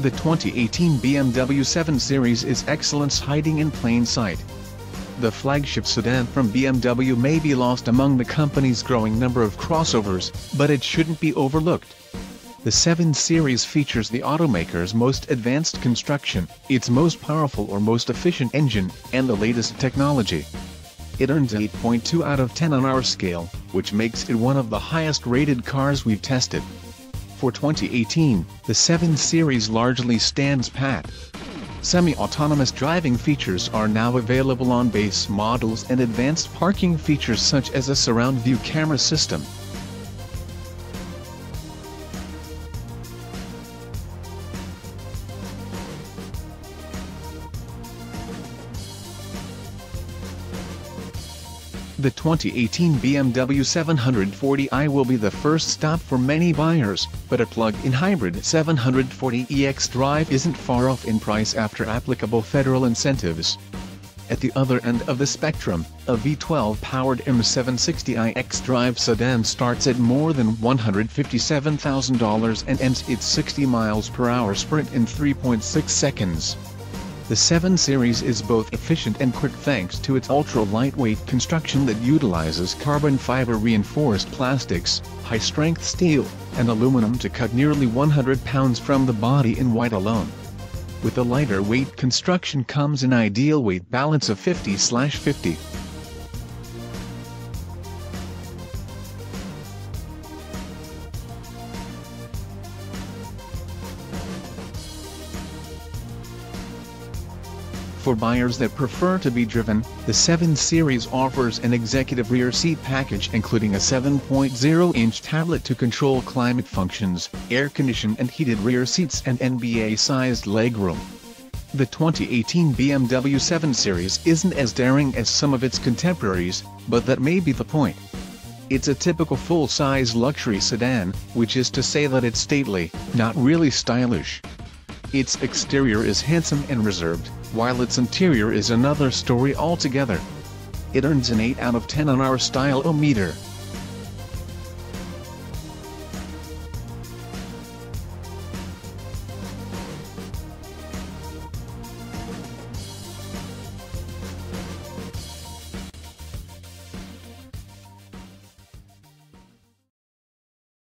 The 2018 BMW 7 Series is excellence hiding in plain sight. The flagship sedan from BMW may be lost among the company's growing number of crossovers, but it shouldn't be overlooked. The 7 Series features the automaker's most advanced construction, its most powerful or most efficient engine, and the latest technology. It earns 8.2 out of 10 on our scale, which makes it one of the highest rated cars we've tested. For 2018, the 7 Series largely stands pat. Semi-autonomous driving features are now available on base models and advanced parking features such as a surround view camera system. The 2018 BMW 740i will be the first stop for many buyers, but a plug-in hybrid 740e xDrive isn't far off in price after applicable federal incentives. At the other end of the spectrum, a V12-powered M760i X-Drive sedan starts at more than $157,000 and ends its 60 miles per hour sprint in 3.6 seconds. The 7 Series is both efficient and quick thanks to its ultra-lightweight construction that utilizes carbon fiber reinforced plastics, high-strength steel, and aluminum to cut nearly 100 pounds from the body in white alone. With the lighter weight construction comes an ideal weight balance of 50-50. For buyers that prefer to be driven, the 7 Series offers an executive rear seat package including a 7.0-inch tablet to control climate functions, air conditioned and heated rear seats and NBA-sized legroom. The 2018 BMW 7 Series isn't as daring as some of its contemporaries, but that may be the point. It's a typical full-size luxury sedan, which is to say that it's stately, not really stylish. Its exterior is handsome and reserved, while its interior is another story altogether. It earns an 8 out of 10 on our style-o-meter.